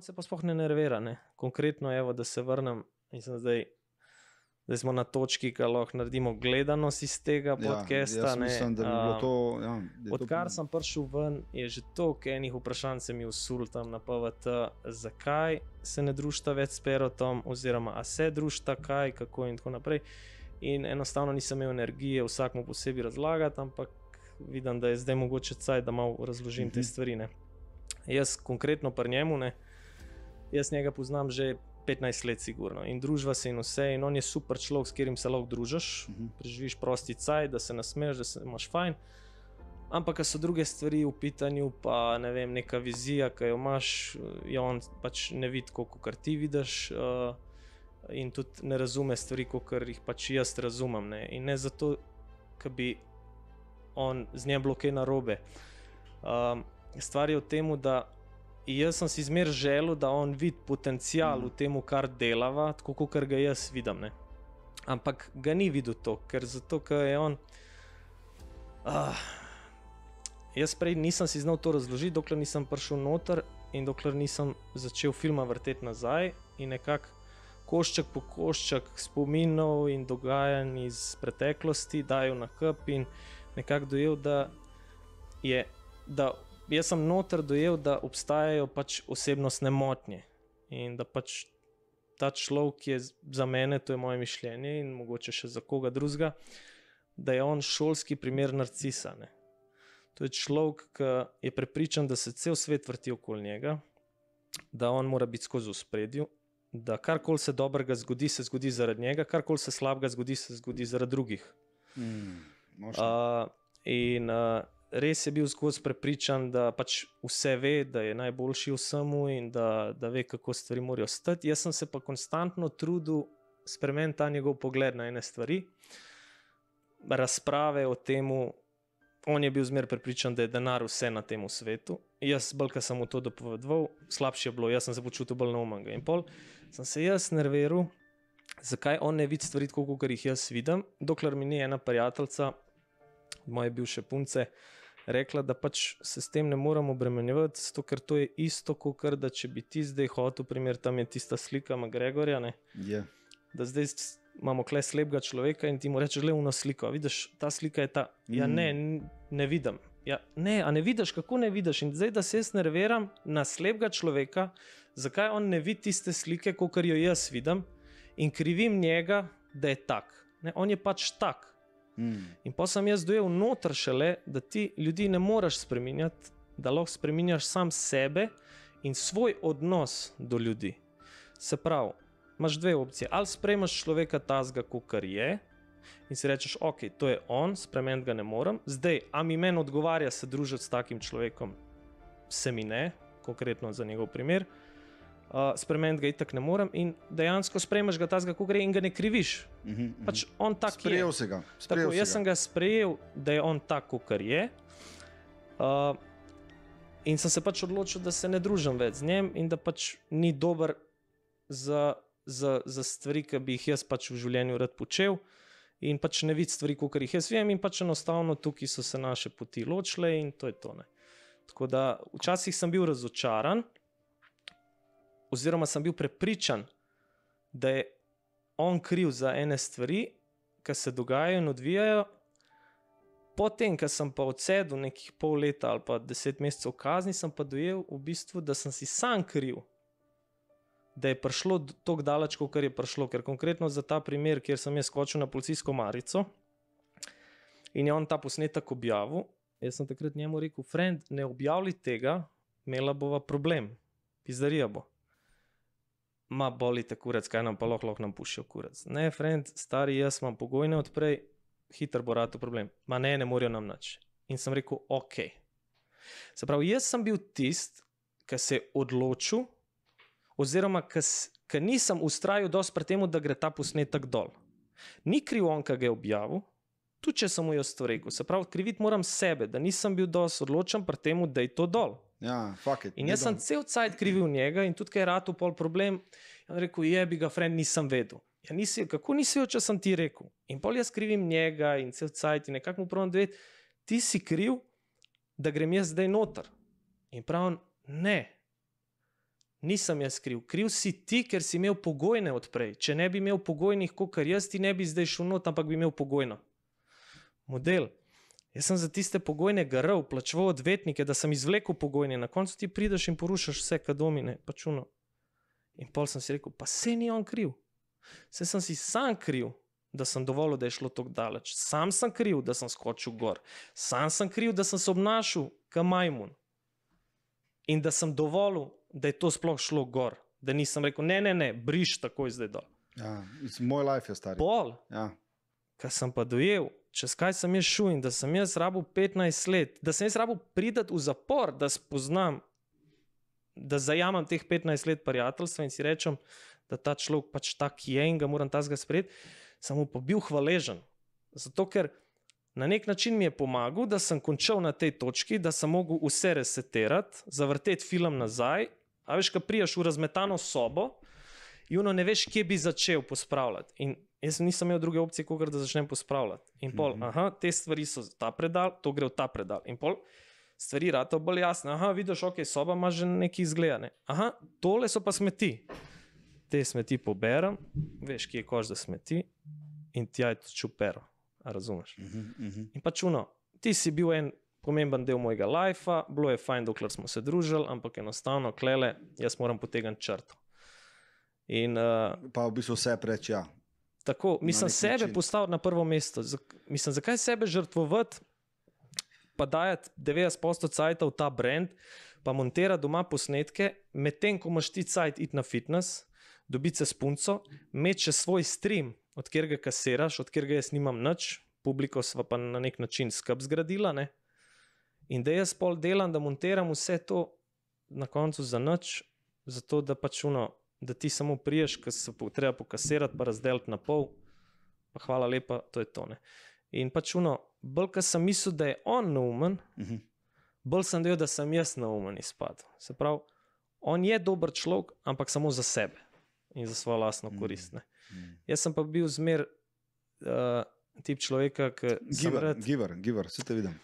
on se pa sploh ne nervira. Ne. Konkretno, evo, da se vrnem in sem zdaj. Zdaj smo na točki, ki lahko naredimo gledanost iz tega podcasta. Ja, mislim, da bi to. Ja, odkar to... sem prišel ven, je že toliko enih vprašanj se mi usul tam na PVT, zakaj se ne družita več s perotom, oziroma a se družita kaj, kako in tako naprej. In enostavno nisem imel energije vsakmu posebej razlagati, ampak vidim, da je zdaj mogoče caj, da malo razložim uh -huh. te mhm. stvari. Ne. Jaz konkretno pri njemu, ne, jaz njega poznam že 15 let, sigurno. In družba se in vse, in on je super človek, s katerim se lahko družiš, uh mhm. -huh. preživiš prosti caj, da se nasmeješ, da se imaš fajn. Ampak, ko so druge stvari v pitanju, pa ne vem, neka vizija, ki jo imaš, je on pač ne vidi, kot ti vidiš. Uh, In tudi ne razume stvari, kot jih pač jaz razumem. Ne. In ne zato, ker bi on z njim bilo kaj narobe. Um, stvar je v tem, da jaz sem si zmer želel, da on vidi potencial mm. v tem, kar delava, tako kot ga jaz vidim. Ne. Ampak ga ni videl to, ker zato, ker je on. Uh, jaz prej nisem si znal to razložiti, dokler nisem prišel noter in dokler nisem začel filma vrteti nazaj in nekako. Košček po košček spominov in dogajanj iz preteklosti dajo na kup, in nekako dojel, da je da jaz sem noter dojel, da obstajajo pač osebnostne motnje in da pač ta človek je za mene, to je moje mišljenje in mogoče še za koga drugega, da je on šolski primer narcisa. Ne. To je človek, ki je prepričan, da se cel svet vrti okoli njega, da on mora biti skozi spredju. Da karkoli se dobrega zgodi, se zgodi zaradi njega, karkoli se slabega zgodi, se zgodi zaradi drugih. Mm, uh, in uh, res je bil skozi prepričan, da pač vse ve, da je najboljši vsemu in da, da ve, kako stvari morajo stati. Jaz sem se pa konstantno trudil spremeniti ta njegov pogled na ene stvari, razprave o tem. On je bil zmer prepričan, da je denar vse na tem svetu. Jaz, bolj kot sem mu to dopovedoval, slabše je bilo, jaz sem se počutil bolj neumen. In pol sem se jaz nerviral, zakaj on ne vidi stvari tako, kot jih jaz vidim, dokler mi ni ena prijateljica, moje bivše punce, rekla, da pač se s tem ne moramo obremenjevati, zato ker to je isto, kot da če bi ti zdaj hotel, primer tam je tista slika Magregorja. Yeah. Da zdaj imamo kle slepega človeka in ti mu rečeš, le uno sliko. Vidiš, ta slika je ta. Ja, mm. ne, ne vidim. Ja, ne, a ne vidiš, kako ne vidiš. In zdaj, da se jaz nerviram na slepega človeka, zakaj on ne vidi tiste slike, kot jo jaz vidim, in krivim njega, da je tak. Ne, on je pač tak. Mm. In pa sem jaz dojel noter šele, da ti ljudi ne moreš spremenjati, da lahko spremenjaš sam sebe in svoj odnos do ljudi. Se pravi, imaš dve opcije. Ali sprejmeš človeka tazga, kot je. In si rečeš, ok, to je on, spremeniti ga ne morem. Zdaj, a mi meni odgovarja se družiti s takim človekom, se mi ne, konkretno za njegov primer uh, spremeniti ga itak ne morem. In dejansko sprejmeš ga tazga, ko gre in ga ne kriviš. Uh -huh, uh -huh. Pač on tak sprejel je. Se ga. Sprejel tako, jaz sem ga sprejel, da je on tak, kot je. Uh, in sem se pač odločil, da se ne družim več z njim in da pač ni dober za, za, za stvari, ki bi jih jaz pač v življenju rad počel. In pač ne vidi stvari, kot jih jaz vem, in pač enostavno tukaj so se naše poti ločile, in to je to. Ne. Tako da včasih sem bil razočaran, oziroma sem bil prepričan, da je on kriv za ene stvari, ki se dogajajo in odvijajo. Potem, ko sem pa odsedel nekaj pol leta ali pa deset mesecev kazni, sem pa dojel, v bistvu, da sem si sam kriv, da je prišlo tako daleč, kot je prišlo. Ker konkretno za ta primer, kjer sem jaz skočil na policijsko marico in je on ta posnetek objavil, jaz sem takrat njemu rekel: Friend, ne objavljaj tega, imela bova problem, pizdarija bo ma boli te kurec, kaj nam pa lahko, lahko nam pušijo kurec. Ne, friend, stari, jaz imam pogojne odprej, hiter bo rado problem. Ma ne, ne morajo nam nič. In sem rekel, ok. Se pravi, jaz sem bil tisti, ki se je odločil, oziroma ki nisem ustrajal dosti pri tem, da gre ta posnetek dol. Ni kriv on, ki ga je objavil. Tudi če sem mu jaz to rekel, se pravi, kriviti moram sebe, da nisem bil dovolj odločen pri tem, da je to dol. Ja, it, in jaz sem cel cajt krivil njega in tudi, ker je rado pol problem, je rekel: je bi ga, friend, nisem vedel. Ja, nisi, kako nisi vedel, če sem ti rekel? In pol jaz krivim njega in cel cajt in nekako mu pravim, da ti si kriv, da grem jaz zdaj noter. In pravim, ne. nisem jaz kriv. Kriv si ti, ker si imel pogojne odprej. Če ne bi imel pogojnih, kot kar jaz, ti ne bi zdaj šel not, ampak bi imel pogojno. Model. Jaz sem za tiste pogojne grl, plačeval odvetnike, da sem izvlekel pogojne, na koncu ti prideš in porušaš vse, kar domine, pač uno. In pol sem si rekel, pa se ni on kriv. Se sem si sam kriv, da sem dovolil, da je šlo tako daleč. Sam sem kriv, da sem skočil gor. Sam sem kriv, da sem se obnašal kot majmun. In da sem dovolil, da je to sploh šlo gor. Da nisem rekel, ne, ne, ne, briš takoj zdaj dol. Ja, moj life je star. Pol, Ja. kar sem pa dojel, čez kaj sem jaz šel in da sem jaz rabil 15 let, da sem jaz rabil priti v zapor, da spoznam, da zajamem teh 15 let prijateljstva in si rečem, da ta človek pač tak je in ga moram ta zga sprejeti, sem mu pa bil hvaležen. Zato ker na nek način mi je pomagal, da sem končal na tej točki, da sem mogel vse resetirati, zavrteti film nazaj. A veš, kaj prijaš v razmetano sobo ono ne veš, kje bi začel pospravljati. In jaz nisem imel druge opcije, kot da začnem pospravljati. In pol, Mhm. aha, te stvari so ta predal, to gre v ta predal. In pol stvari rado bolj jasne. Aha, vidiš, ok, soba ima že neki izgledane. Aha, tole so pa smeti. Te smeti poberem, veš, kje je koš za smeti in tja je tudi čupero. Razumeš? Uh -huh, uh -huh. In pač uno, ti si bil en pomemben del mojega lajfa, bilo je fajn, dokler smo se družili, ampak enostavno, klele, jaz moram potegniti črto. In uh, Pa v bistvu vse preč, ja. Tako, mislim, sebe način. postaviti na prvo mesto. Zak, mislim, zakaj sebe žrtvovati, pa dajati 90% cajta v ta brand, pa montirati doma posnetke, medtem ko imaš ti cajt iti na fitness, dobiti se s punco, imeti še svoj stream, od katerega kasiraš, od katerega jaz nimam nič, publiko sva pa na nek način skrb zgradila. Ne? In da jaz pol delam, da montiram vse to na koncu za nič, zato da pač uno, da ti samo priješ, ker se po, treba pokasirati, pa razdeliti na pol, pa hvala lepa, to je to. Ne? In pač uno, bolj ko sem mislil, da je on neumen, Uh -huh. bolj sem del, da sem jaz neumen izpadel. Se pravi, on je dober človek, ampak samo za sebe in za svojo lastno korist. Ne? Mm. Jaz sem pa bil zmer uh, tip človeka, ki Giver, rad. giver, giver, vse te vidim.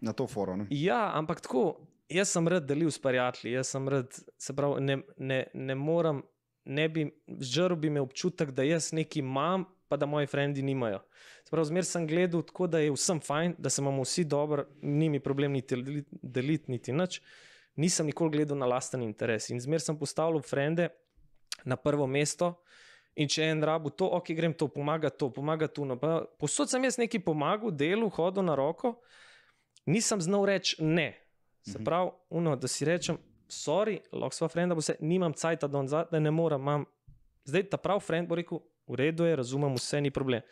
Na to foro. Ne? Ja, ampak tako, jaz sem rad delil s prijatelji, jaz sem rad, se pravi, ne, ne, ne morem, ne bi, žrl bi me občutek, da jaz nekaj imam, pa da moji frendi nimajo. Se pravi, zmer sem gledal tako, da je vsem fajn, da se imamo vsi dobro, ni mi problem niti deliti, niti nič. Nisem nikoli gledal na lasten interes in zmer sem postavljal frende na prvo mesto. In če en rabu to, ok, grem to, pomaga to, pomaga tu. No, posod sem jaz neki pomagal, delu, hodil na roko, nisem znal reči ne. Se Mhm. pravi, uno, da si rečem, sorry, lahko sva frenda, bo se, nimam cajta, da, ne morem. Imam. Zdaj ta prav frend bo rekel, v redu je, razumem, vse ni problem.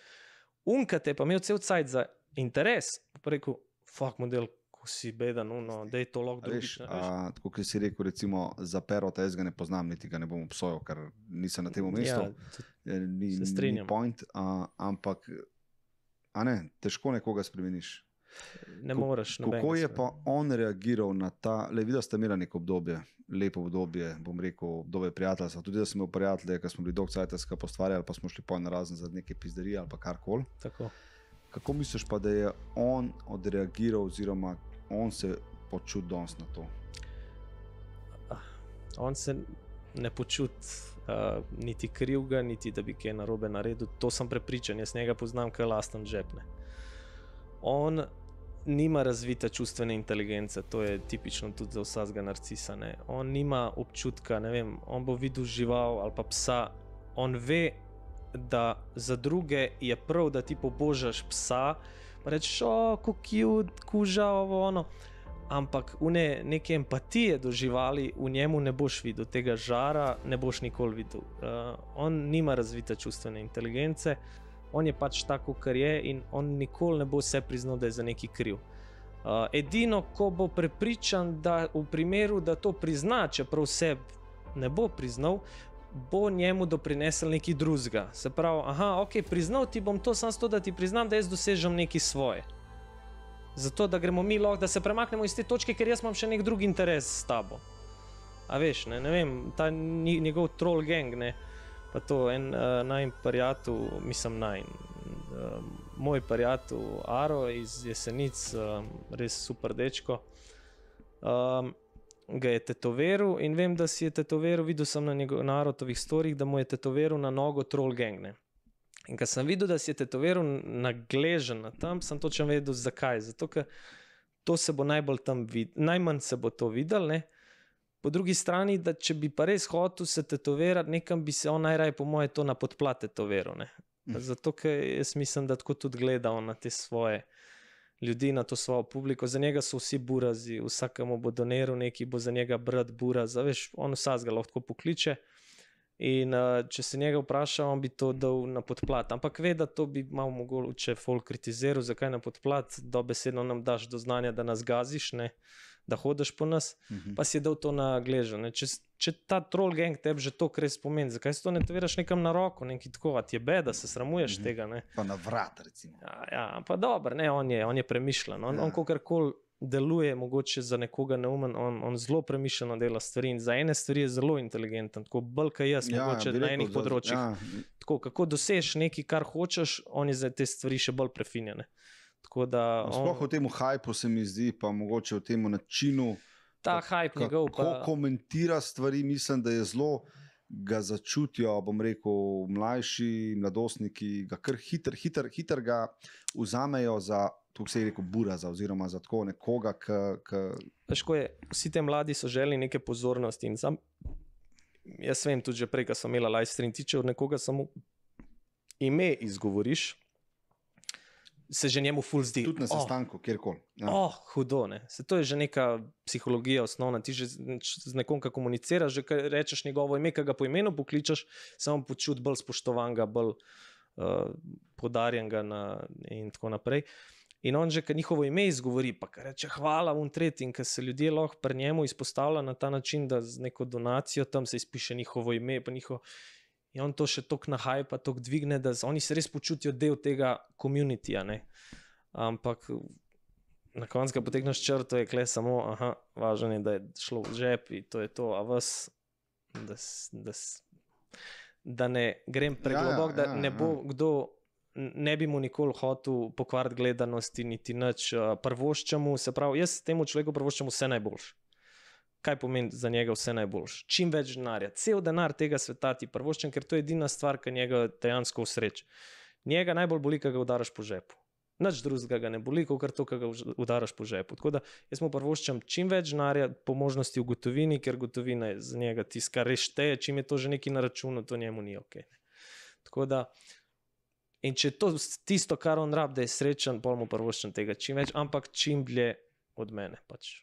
Unkate pa imel cel cajt za interes, pa rekel, fuck model, ko si beden, uno, da je to lahko drugič. a, tako kot si rekel, recimo, za perota jaz ga ne poznam, niti ga ne bom obsojal, ker nisem na tem mestu. Ja, ni, se ni strinjam. point, a, ampak a ne, težko nekoga spremeniš. Ne Ko- moreš. Kako je pa on reagiral na ta, le videl ste imeli neko obdobje, lepo obdobje, bom rekel, obdobje prijateljstva. Tudi jaz sem imel prijatelje, ki smo bili dolgo časa postvarjali, pa smo šli po na razen za neke pizderije ali pa karkoli. Tako. Kako misliš pa, da je on odreagiral, oziroma on se počutil danes na to? On se ne počuti uh, niti krivega, niti da bi kaj narobe naredil. To sem prepričan, jaz njega poznam, kaj lasten žepne. On nima razvite čustvene inteligence, to je tipično tudi za vsakega narcisa. Ne. On nima občutka, ne vem, on bo videl žival ali pa psa. On ve, da za druge je prav, da ti pobožaš psa, pa rečeš, o, kako cute, kuža, ovo, ono ampak une, neke empatije do živali v njemu ne boš videl, tega žara ne boš nikoli videl. Uh, on nima razvite čustvene inteligence, on je pač tako, kar je in on nikoli ne bo vse priznal, da je za neki kriv. Uh, edino, ko bo prepričan, da v primeru, da to prizna, čeprav vse ne bo priznal, bo njemu doprinesel nekaj drugega. Se pravi, aha, ok, priznal ti bom to, samo to, da ti priznam, da jaz dosežem nekaj svoje zato da gremo mi lahko, da se premaknemo iz te točke, ker jaz imam še nek drug interes s tabo. A veš, ne, ne vem, ta njegov troll gang, ne, pa to en uh, najn prijatelj, mislim najn. Uh, moj prijatelj Aro iz Jesenic, uh, res super dečko. Um, ga je tetoviral in vem, da si je tetoviral, videl sem na njegovih narodovih storih, da mu je tetoviral na nogo troll gangne. In ko sem videl, da si je tetoviral nagležen na tam, sem točno vedel, zakaj. Zato, ker to se bo najbolj tam videl, najmanj se bo to videl. Ne? Po drugi strani, da če bi pa res hotel se tetovirati, nekam bi se on najraje, po mojem, to na podplate tetoviral. Mm. Zato, ker jaz mislim, da tako tudi gledal na te svoje ljudi, na to svojo publiko. Za njega so vsi burazi, vsakemu bo doniral neki, bo za njega brat buraza, veš, on vsaj ga lahko pokliče. In uh, če se njega vpraša, on bi to dal na podplat. Ampak ve, da to bi malo mogoče folk kritiziral, zakaj na podplat, da besedno nam daš do znanja, da nas gaziš, ne? Da hodiš po nas, uh mhm. -huh. pa si dal to na gležanje. Če, če ta troll gang tebi že to res pomeni, zakaj si to ne tviraš nekam na roko, nekaj tako, ti je beda, se sramuješ uh mhm. -huh. tega. Ne? Pa na vrat, recimo. Ja, ja pa dobro, ne, on je, on je premišljen. On, ja. on kakorkoli deluje, mogoče za nekoga neumen, on, on zelo premišljeno dela stvari in za ene stvari je zelo inteligenten, tako bolj kot jaz, ja, mogoče na enih področjih. Ja. Tako, kako dosežeš nekaj, kar hočeš, on je za te stvari še bolj prefinjene. Da, Sploh on, v tem hajpu se mi zdi, pa mogoče v tem načinu. Ta hajp njegov. Ko pa... komentira stvari, mislim, da je zelo. Ga začutijo, bom rekel, mlajši, mladostniki, ga kar hiter, hiter, hiter ga vzamejo za tukaj se je rekel buraza, oziroma za tako nekoga, ki. Vsi ti mladi so želeli neke pozornosti. Sam, jaz vem, tudi prej, ko sem imel live stream, ti če od nekoga samo ime izgovoriš. Se že njemu ful zdi. Tudi na sestanku, oh, kjerkoli. Ja. Oh, hudo. Ne? Se to je že neka psihologija osnovna. Ti že z nekom, ki komuniciraš, že rečeš njegovo ime, ki ga po imenu pokličeš, samo počutiš bolj spoštovanega, bolj uh, podarjenega in tako naprej. In on že, ki njihovo ime izgovori, pa reče: Hvala, un tretji, in ki se ljudje lahko pri njemu izpostavljajo na ta način, da z neko donacijo tam se izpiše njihovo ime. Njiho... In on to še tako nahaj, pa tako dvigne, da oni se res počutijo del tega komunitija. Ampak na koncu, ko potegneš črto, je kle samo, aha, važno je, da je šlo v žep in to je to, a vas, da, da, da ne grem pregloboko, ja, ja, ja, da ne bo ja. kdo ne bi mu nikoli hotel pokvariti gledanosti, niti nič. Prvoščemu, se pravi, jaz temu človeku prvoščemu vse najboljše. Kaj pomeni za njega vse najboljše? Čim več denarja, cel denar tega sveta ti prvoščem, ker to je edina stvar, ki njega dejansko usreče. Njega najbolj boli, ko ga udaraš po žepu. Nič drugega ga ne boli, kot to, ko ga udaraš po žepu. Tako da jaz mu prvoščam čim več denarja, po možnosti v gotovini, ker gotovina je za njega tisto, kar res šteje, čim je to že neki na računu, to njemu ni ok. Tako da In če to tisto, kar on rab, da je srečen, pol mu prvoščen tega čim več, ampak čim dlje od mene. Pač.